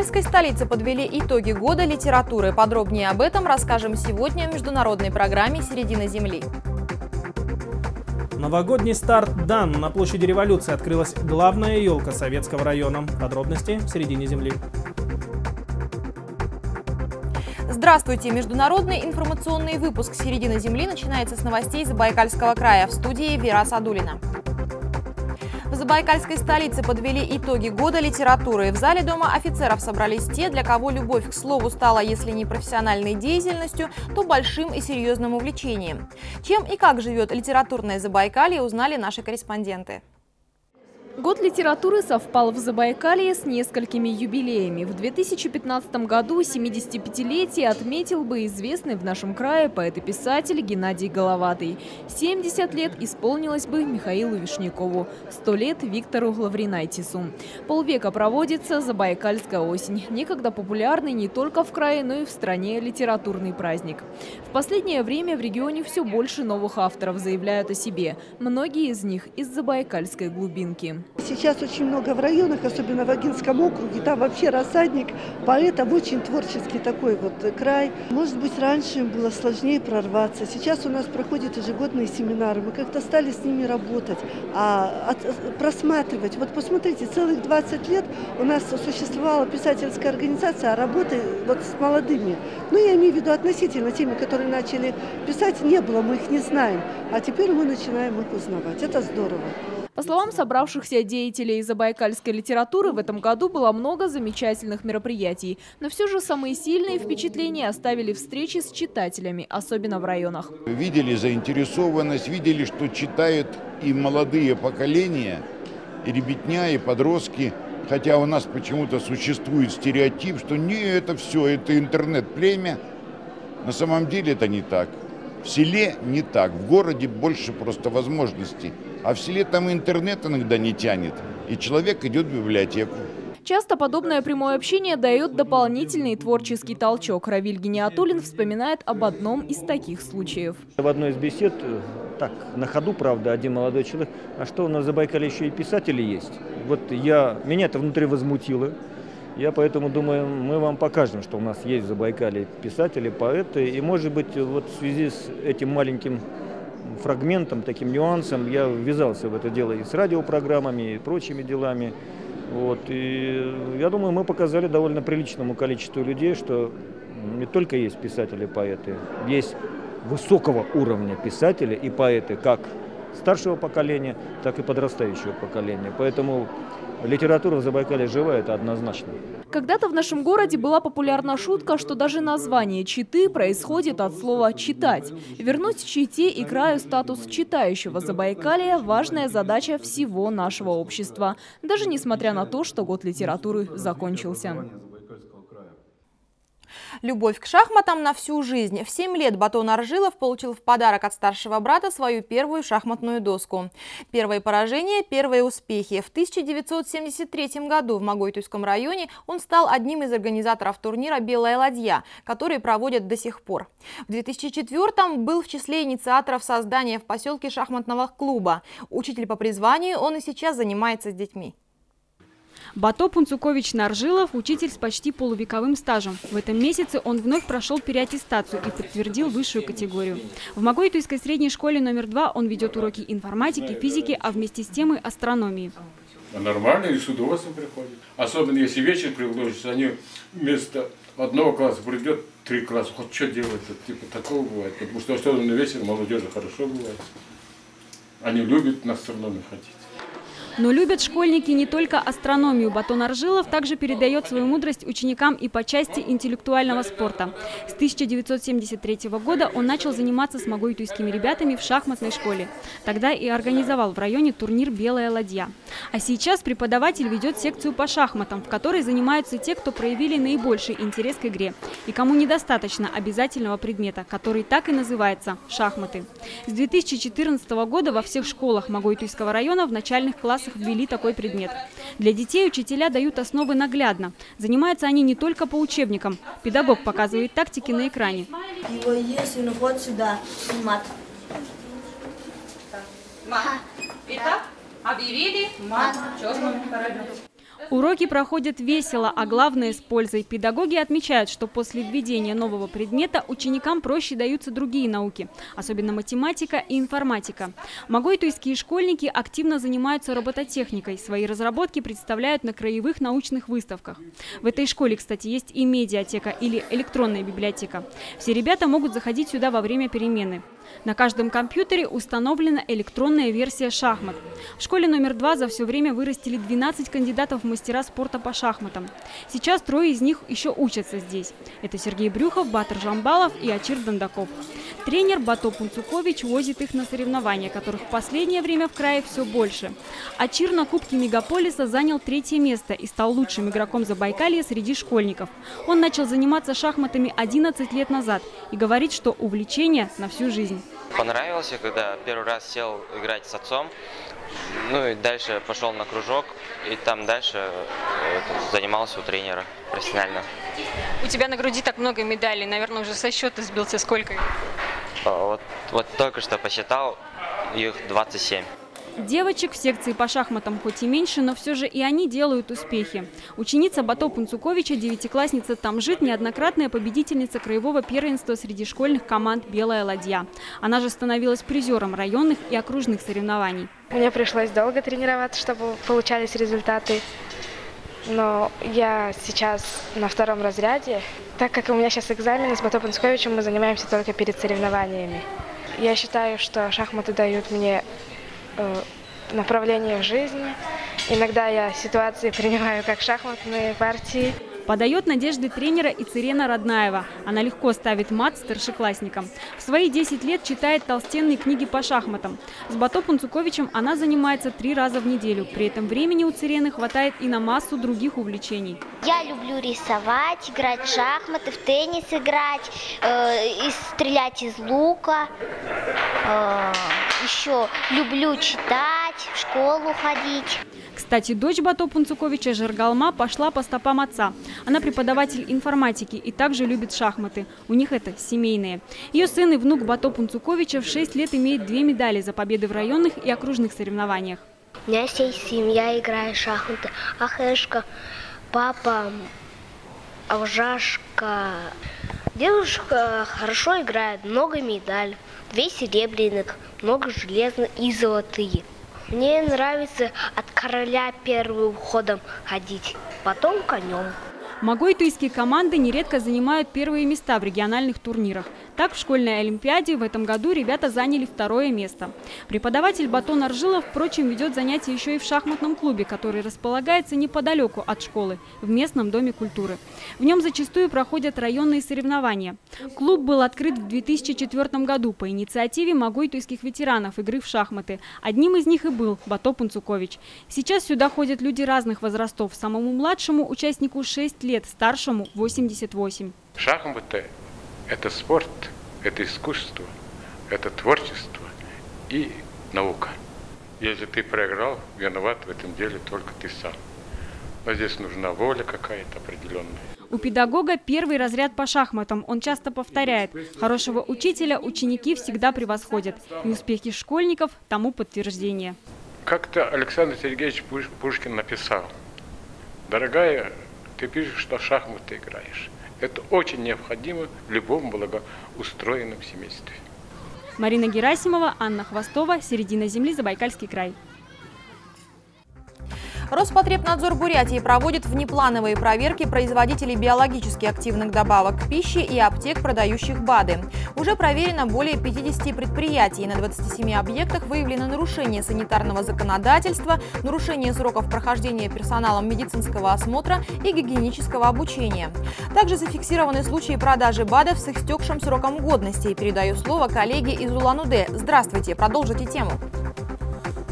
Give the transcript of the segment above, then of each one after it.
забайкальской столице подвели итоги года литературы. Подробнее об этом расскажем сегодня в международной программе «Середина земли». Новогодний старт дан. На площади революции открылась главная елка Советского района. Подробности в середине земли. Здравствуйте! Международный информационный выпуск «Середина земли» начинается с новостей Забайкальского края. В студии Вера Садулина. Забайкальской столице подвели итоги года литературы. В зале Дома офицеров собрались те, для кого любовь к слову стала, если не профессиональной деятельностью, то большим и серьезным увлечением. Чем и как живет литературное Забайкалье, узнали наши корреспонденты. Год литературы совпал в Забайкалье с несколькими юбилеями. В 2015 году 75-летие отметил бы известный в нашем крае поэт и писатель Геннадий Головатый. 70 лет исполнилось бы Михаилу Вишнякову, 100 лет Виктору Лавринайтису. Полвека проводится Забайкальская осень, некогда популярный не только в крае, но и в стране литературный праздник. В последнее время в регионе все больше новых авторов заявляют о себе. Многие из них из Забайкальской глубинки. Сейчас очень много в районах, особенно в Агинском округе, там вообще рассадник поэтов, очень творческий такой вот край. Может быть, раньше им было сложнее прорваться. Сейчас у нас проходят ежегодные семинары, мы как-то стали с ними работать, а, от, просматривать. Вот посмотрите, целых 20 лет у нас существовала писательская организация, а работы вот с молодыми. Ну, я имею в виду относительно теми, которые начали писать, не было, мы их не знаем. А теперь мы начинаем их узнавать. Это здорово. По словам собравшихся деятелей забайкальской литературы, в этом году было много замечательных мероприятий. Но все же самые сильные впечатления оставили встречи с читателями, особенно в районах. Видели заинтересованность, видели, что читают и молодые поколения, и ребятня, и подростки. Хотя у нас почему-то существует стереотип, что не, это все, это интернет-племя. На самом деле это не так. В селе не так, в городе больше просто возможностей. А в селе там интернет иногда не тянет, и человек идет в библиотеку. Часто подобное прямое общение дает дополнительный творческий толчок. Равиль Гениатулин вспоминает об одном из таких случаев. В одной из бесед, так, на ходу, правда, один молодой человек, а что у нас в Забайкале еще и писатели есть? Вот я, меня это внутри возмутило. Я поэтому думаю, мы вам покажем, что у нас есть в Забайкале писатели, поэты. И, может быть, вот в связи с этим маленьким фрагментом, таким нюансом я ввязался в это дело и с радиопрограммами, и прочими делами. Вот. И я думаю, мы показали довольно приличному количеству людей, что не только есть писатели поэты, есть высокого уровня писатели и поэты, как старшего поколения, так и подрастающего поколения. Поэтому литература в Забайкале живая, это однозначно. Когда-то в нашем городе была популярна шутка, что даже название Читы происходит от слова «читать». Вернуть Чите и краю статус читающего Забайкалия – важная задача всего нашего общества, даже несмотря на то, что год литературы закончился. Любовь к шахматам на всю жизнь. В 7 лет Батон Аржилов получил в подарок от старшего брата свою первую шахматную доску. Первые поражения, первые успехи. В 1973 году в Магойтуйском районе он стал одним из организаторов турнира «Белая ладья», который проводят до сих пор. В 2004 был в числе инициаторов создания в поселке шахматного клуба. Учитель по призванию, он и сейчас занимается с детьми. Бато Пунцукович Наржилов – учитель с почти полувековым стажем. В этом месяце он вновь прошел переаттестацию и подтвердил высшую категорию. В Магойтуйской средней школе номер два он ведет уроки информатики, физики, а вместе с темой астрономии. Нормально и с удовольствием приходят. Особенно если вечер предложится, они вместо одного класса придет три класса. Хоть что делать, типа такого бывает. Потому что особенно вечер молодежи хорошо бывает. Они любят на астрономии ходить. Но любят школьники не только астрономию. Батон Аржилов также передает свою мудрость ученикам и по части интеллектуального спорта. С 1973 года он начал заниматься с магойтуйскими ребятами в шахматной школе. Тогда и организовал в районе турнир «Белая ладья». А сейчас преподаватель ведет секцию по шахматам, в которой занимаются те, кто проявили наибольший интерес к игре и кому недостаточно обязательного предмета, который так и называется – шахматы. С 2014 года во всех школах Магойтуйского района в начальных классах классах ввели такой предмет. Для детей учителя дают основы наглядно. Занимаются они не только по учебникам. Педагог показывает тактики на экране. Его единственный ход сюда, мат. Мат. Итак, объявили мат черным королем. Уроки проходят весело, а главное – с пользой. Педагоги отмечают, что после введения нового предмета ученикам проще даются другие науки, особенно математика и информатика. Магойтуйские школьники активно занимаются робототехникой. Свои разработки представляют на краевых научных выставках. В этой школе, кстати, есть и медиатека или электронная библиотека. Все ребята могут заходить сюда во время перемены. На каждом компьютере установлена электронная версия шахмат. В школе номер два за все время вырастили 12 кандидатов в мастера спорта по шахматам. Сейчас трое из них еще учатся здесь. Это Сергей Брюхов, Батыр Жамбалов и Ачир Дондаков. Тренер Бато Пунцукович возит их на соревнования, которых в последнее время в крае все больше. Ачир на Кубке Мегаполиса занял третье место и стал лучшим игроком Забайкалья среди школьников. Он начал заниматься шахматами 11 лет назад и говорит, что увлечение на всю жизнь. Понравился, когда первый раз сел играть с отцом. Ну и дальше пошел на кружок, и там дальше э, занимался у тренера профессионально. У тебя на груди так много медалей, наверное, уже со счета сбился. Сколько? А, вот, вот только что посчитал, их 27. Девочек в секции по шахматам хоть и меньше, но все же и они делают успехи. Ученица Бато Пунцуковича, девятиклассница Тамжит, неоднократная победительница краевого первенства среди школьных команд «Белая ладья». Она же становилась призером районных и окружных соревнований. Мне пришлось долго тренироваться, чтобы получались результаты. Но я сейчас на втором разряде. Так как у меня сейчас экзамены с Бато Пунцуковичем, мы занимаемся только перед соревнованиями. Я считаю, что шахматы дают мне Э, направление в жизни. Иногда я ситуации принимаю как шахматные партии. Подает надежды тренера и Цирена Роднаева. Она легко ставит мат старшеклассникам. В свои 10 лет читает толстенные книги по шахматам. С Бато Пунцуковичем она занимается три раза в неделю. При этом времени у Цирены хватает и на массу других увлечений. Я люблю рисовать, играть в шахматы, в теннис играть, э, и стрелять из лука. Э, еще люблю читать, в школу ходить. Кстати, дочь Бато Пунцуковича Жергалма пошла по стопам отца. Она преподаватель информатики и также любит шахматы. У них это семейные. Ее сын и внук Бато Пунцуковича в 6 лет имеет две медали за победы в районных и окружных соревнованиях. У меня всей семья играет в шахматы. Ахешка, папа, Алжашка. Девушка хорошо играет, много медалей. Две серебряных, много железных и золотые. Мне нравится от короля первым ходом ходить, потом конем. Магойтуйские команды нередко занимают первые места в региональных турнирах. Так, в школьной олимпиаде в этом году ребята заняли второе место. Преподаватель Батон Аржилов, впрочем, ведет занятия еще и в шахматном клубе, который располагается неподалеку от школы, в местном доме культуры. В нем зачастую проходят районные соревнования. Клуб был открыт в 2004 году по инициативе магойтуйских ветеранов игры в шахматы. Одним из них и был Бато Пунцукович. Сейчас сюда ходят люди разных возрастов. Самому младшему участнику 6 лет лет, старшему 88. Шахматы – это спорт, это искусство, это творчество и наука. Если ты проиграл, виноват в этом деле только ты сам. Но здесь нужна воля какая-то определенная. У педагога первый разряд по шахматам. Он часто повторяет, хорошего учителя ученики всегда превосходят. И успехи школьников тому подтверждение. Как-то Александр Сергеевич Пушкин написал, дорогая ты пишешь, что шахматы играешь. Это очень необходимо в любом благоустроенном семействе. Марина Герасимова, Анна Хвостова, «Середина земли», Забайкальский край. Роспотребнадзор Бурятии проводит внеплановые проверки производителей биологически активных добавок к пище и аптек, продающих БАДы. Уже проверено более 50 предприятий. На 27 объектах выявлено нарушение санитарного законодательства, нарушение сроков прохождения персоналом медицинского осмотра и гигиенического обучения. Также зафиксированы случаи продажи БАДов с истекшим сроком годности. Передаю слово коллеге из Улан-Удэ. Здравствуйте, продолжите тему.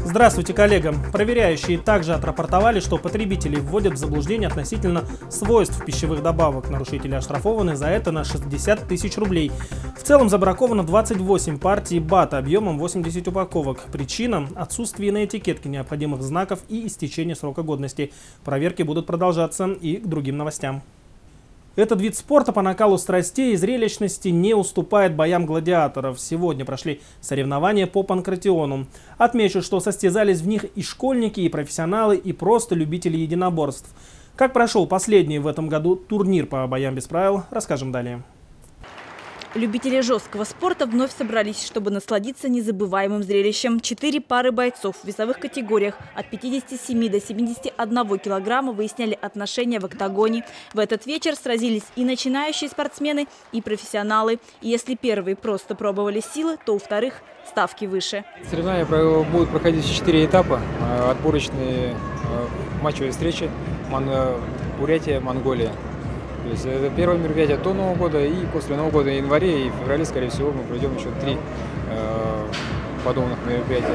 Здравствуйте, коллегам! Проверяющие также отрапортовали, что потребители вводят в заблуждение относительно свойств пищевых добавок. Нарушители оштрафованы за это на 60 тысяч рублей. В целом забраковано 28 партий БАТ объемом 80 упаковок. Причина – отсутствие на этикетке необходимых знаков и истечение срока годности. Проверки будут продолжаться и к другим новостям. Этот вид спорта по накалу страстей и зрелищности не уступает боям гладиаторов. Сегодня прошли соревнования по панкратиону. Отмечу, что состязались в них и школьники, и профессионалы, и просто любители единоборств. Как прошел последний в этом году турнир по боям без правил, расскажем далее. Любители жесткого спорта вновь собрались, чтобы насладиться незабываемым зрелищем. Четыре пары бойцов в весовых категориях от 57 до 71 килограмма выясняли отношения в октагоне. В этот вечер сразились и начинающие спортсмены, и профессионалы. И если первые просто пробовали силы, то у вторых ставки выше. Соревнования будут проходить четыре этапа. Э, отборочные э, матчевые встречи. Бурятия, Монголия. То есть это первое мероприятие до Нового года, и после Нового года, в январе и феврале, скорее всего, мы проведем еще три э, подобных мероприятия.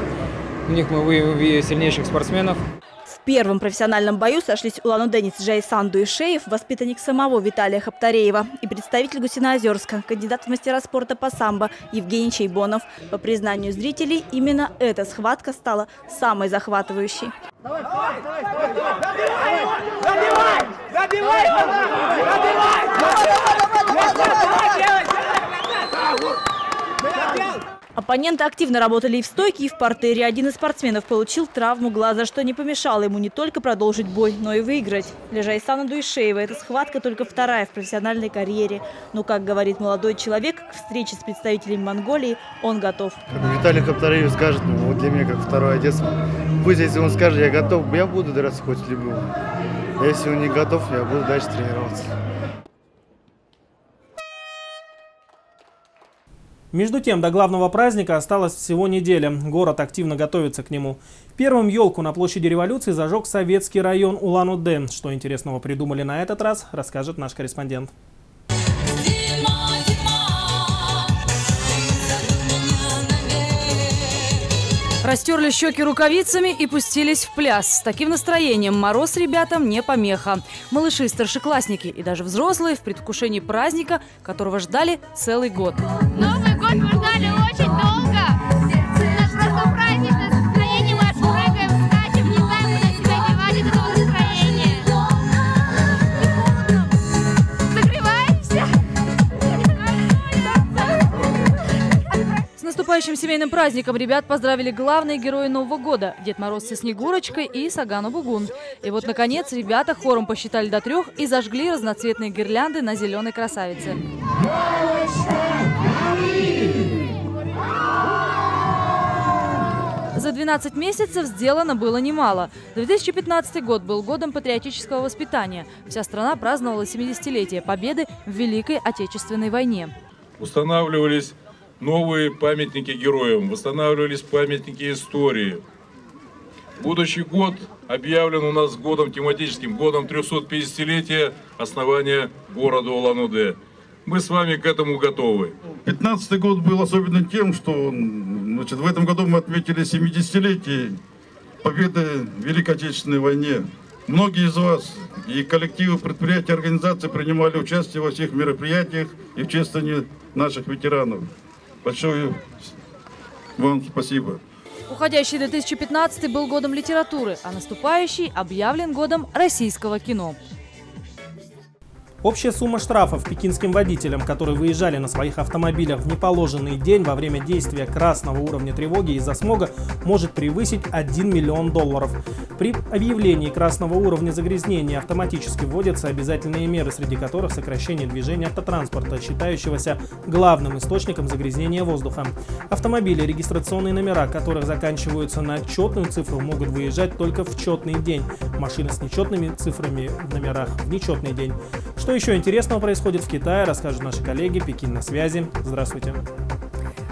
В них мы выявим сильнейших спортсменов. В первом профессиональном бою сошлись Улан-Удэнец Джайсан Дуишеев, воспитанник самого Виталия Хаптареева, и представитель Гусиноозерска, кандидат в мастера спорта по самбо Евгений Чайбонов. По признанию зрителей, именно эта схватка стала самой захватывающей. Давай, давай, давай, давай! Забивай! Забивай! Забивай! Оппоненты активно работали и в стойке, и в портере. Один из спортсменов получил травму глаза, что не помешало ему не только продолжить бой, но и выиграть. Для Жайсана Дуишеева эта схватка только вторая в профессиональной карьере. Но, как говорит молодой человек, к встрече с представителями Монголии он готов. Как Виталий Хаптареев скажет, ну, вот для меня как второй отец. Пусть если он скажет, я готов, я буду драться хоть любым. А если он не готов, я буду дальше тренироваться. Между тем, до главного праздника осталось всего неделя. Город активно готовится к нему. Первым елку на площади революции зажег советский район Улан-Удэ. Что интересного придумали на этот раз, расскажет наш корреспондент. Растерли щеки рукавицами и пустились в пляс. С таким настроением мороз ребятам не помеха. Малыши, старшеклассники и даже взрослые в предвкушении праздника, которого ждали целый год. Новый наступающим семейным праздником ребят поздравили главные герои Нового года – Дед Мороз со Снегурочкой и Сагану Бугун. И вот, наконец, ребята хором посчитали до трех и зажгли разноцветные гирлянды на зеленой красавице. За 12 месяцев сделано было немало. 2015 год был годом патриотического воспитания. Вся страна праздновала 70-летие победы в Великой Отечественной войне. Устанавливались новые памятники героям, восстанавливались памятники истории. Будущий год объявлен у нас годом тематическим, годом 350-летия основания города Улан-Удэ. Мы с вами к этому готовы. 15 год был особенным тем, что значит, в этом году мы отметили 70-летие победы в Великой Отечественной войне. Многие из вас и коллективы предприятий, организаций принимали участие во всех мероприятиях и в чествовании наших ветеранов. Большое вам спасибо. Уходящий 2015 был годом литературы, а наступающий объявлен годом российского кино. Общая сумма штрафов пекинским водителям, которые выезжали на своих автомобилях в неположенный день во время действия красного уровня тревоги из-за смога, может превысить 1 миллион долларов. При объявлении красного уровня загрязнения автоматически вводятся обязательные меры, среди которых сокращение движения автотранспорта, считающегося главным источником загрязнения воздуха. Автомобили, регистрационные номера которых заканчиваются на четную цифру, могут выезжать только в четный день. Машины с нечетными цифрами в номерах в нечетный день. Что еще интересного происходит в Китае, расскажут наши коллеги. Пекин на связи. Здравствуйте.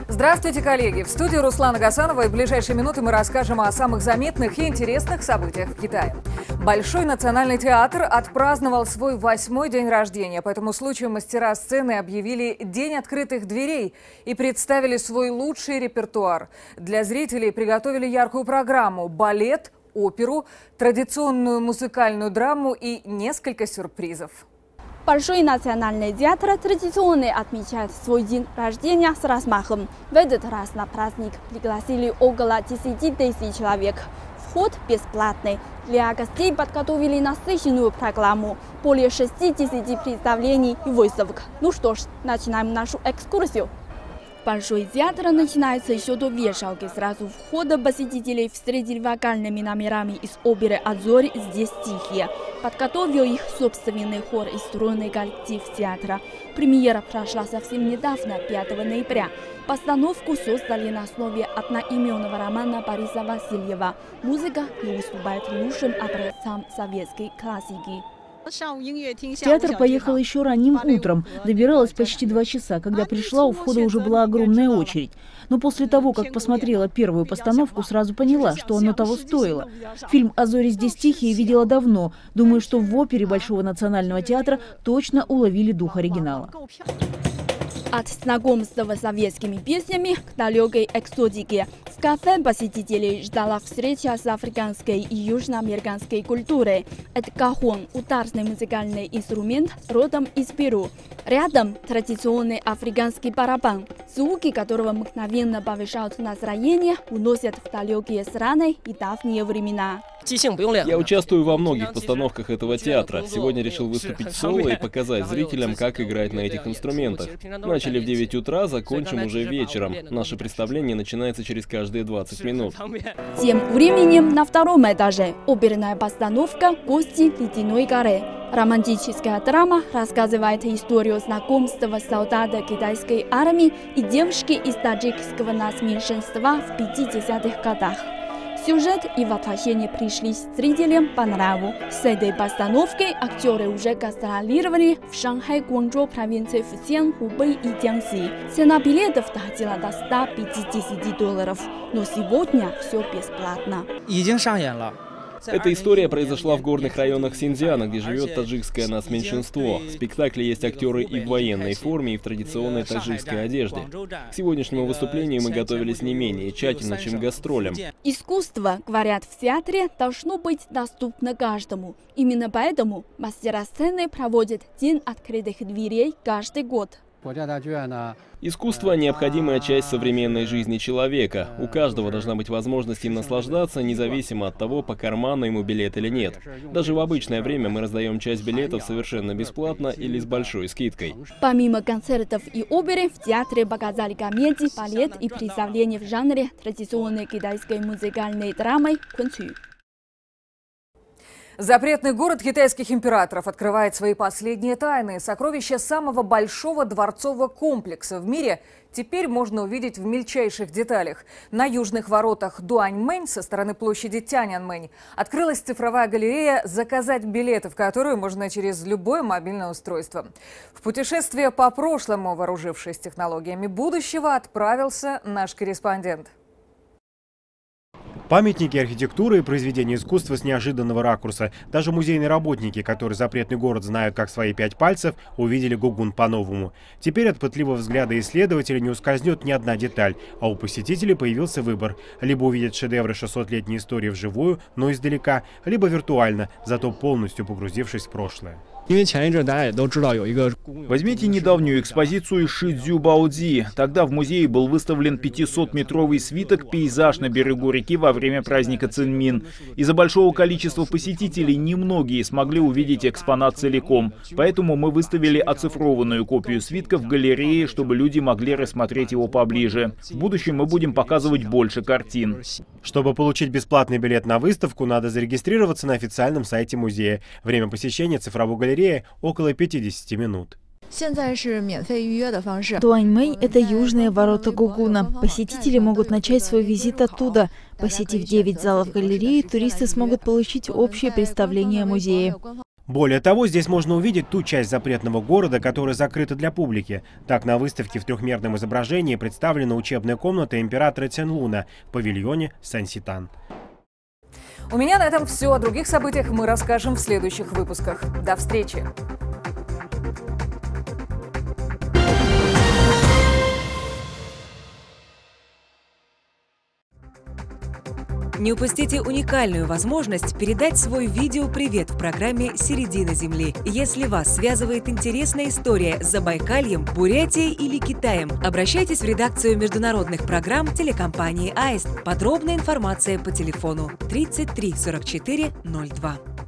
Здравствуйте, коллеги! В студии Руслана Гасанова и в ближайшие минуты мы расскажем о самых заметных и интересных событиях в Китае. Большой национальный театр отпраздновал свой восьмой день рождения. По этому случаю мастера сцены объявили День открытых дверей и представили свой лучший репертуар. Для зрителей приготовили яркую программу – балет, оперу, традиционную музыкальную драму и несколько сюрпризов. Большой национальный театр традиционно отмечает свой день рождения с размахом. В этот раз на праздник пригласили около 10 тысяч человек. Вход бесплатный. Для гостей подготовили насыщенную программу. Более 60 представлений и выставок. Ну что ж, начинаем нашу экскурсию. Большой театр начинается еще до вешалки. Сразу входа посетителей встретили вокальными номерами из оперы «Азорь» здесь тихие. Подготовил их собственный хор и стройный коллектив театра. Премьера прошла совсем недавно, 5 ноября. Постановку создали на основе одноименного романа Бориса Васильева. Музыка не уступает лучшим образцам советской классики. В театр поехала еще ранним утром. Добиралась почти два часа. Когда пришла, у входа уже была огромная очередь. Но после того, как посмотрела первую постановку, сразу поняла, что оно того стоило. Фильм «А зори здесь тихие» видела давно. Думаю, что в опере Большого национального театра точно уловили дух оригинала. От знакомства с советскими песнями к далекой экзотике. В кафе посетителей ждала встреча с африканской и южноамериканской культурой. Это кахон – ударный музыкальный инструмент родом из Перу. Рядом традиционный африканский барабан, звуки которого мгновенно повышают настроение, уносят в далекие страны и давние времена. Я участвую во многих постановках этого театра. Сегодня решил выступить соло и показать зрителям, как играть на этих инструментах. Начали в 9 утра, закончим уже вечером. Наше представление начинается через каждые 20 минут. Тем временем на втором этаже оперная постановка «Гости ледяной горы». Романтическая драма рассказывает историю знакомства солдата китайской армии и девушки из таджикского насменьшинства в 50-х годах. Сюжет и воплощение пришлись зрителям по нраву. С этой постановкой актеры уже гастролировали в Шанхай, Гуанчжоу, провинции Фусен, Хубэй и Цзянси. Цена билетов доходила до 150 долларов. Но сегодня все бесплатно. Эта история произошла в горных районах Синьцзяна, где живет таджикское нас меньшинство. В спектакле есть актеры и в военной форме, и в традиционной таджикской одежде. К сегодняшнему выступлению мы готовились не менее тщательно, чем гастролям. Искусство, говорят в театре, должно быть доступно каждому. Именно поэтому мастера сцены проводят День открытых дверей каждый год. Искусство – необходимая часть современной жизни человека. У каждого должна быть возможность им наслаждаться, независимо от того, по карману ему билет или нет. Даже в обычное время мы раздаем часть билетов совершенно бесплатно или с большой скидкой. Помимо концертов и оперы, в театре показали комедии, балет и представления в жанре традиционной китайской музыкальной драмы «Кунцю». Запретный город китайских императоров открывает свои последние тайны. Сокровища самого большого дворцового комплекса в мире теперь можно увидеть в мельчайших деталях. На южных воротах Дуаньмэнь со стороны площади Тяньанмэнь открылась цифровая галерея «Заказать билеты», в которую можно через любое мобильное устройство. В путешествие по прошлому, вооружившись технологиями будущего, отправился наш корреспондент. Памятники архитектуры и произведения искусства с неожиданного ракурса. Даже музейные работники, которые запретный город знают как свои пять пальцев, увидели Гугун по-новому. Теперь от пытливого взгляда исследователя не ускользнет ни одна деталь, а у посетителей появился выбор. Либо увидеть шедевры 600-летней истории вживую, но издалека, либо виртуально, зато полностью погрузившись в прошлое. Возьмите недавнюю экспозицию Шидзю Баудзи. Тогда в музее был выставлен 500-метровый свиток «Пейзаж на берегу реки во время праздника Цинмин». Из-за большого количества посетителей немногие смогли увидеть экспонат целиком. Поэтому мы выставили оцифрованную копию свитка в галерее, чтобы люди могли рассмотреть его поближе. В будущем мы будем показывать больше картин. Чтобы получить бесплатный билет на выставку, надо зарегистрироваться на официальном сайте музея. Время посещения цифровой галереи около 50 минут. Дуаньмэй – это южные ворота Гугуна. Посетители могут начать свой визит оттуда. Посетив 9 залов галереи, туристы смогут получить общее представление о музее. Более того, здесь можно увидеть ту часть запретного города, которая закрыта для публики. Так, на выставке в трехмерном изображении представлена учебная комната императора Цянлуна в павильоне Сан-Ситан. У меня на этом все. О других событиях мы расскажем в следующих выпусках. До встречи! Не упустите уникальную возможность передать свой видео-привет в программе «Середина Земли». Если вас связывает интересная история с Забайкальем, Бурятией или Китаем, обращайтесь в редакцию международных программ телекомпании «Аист». Подробная информация по телефону 33 44 02.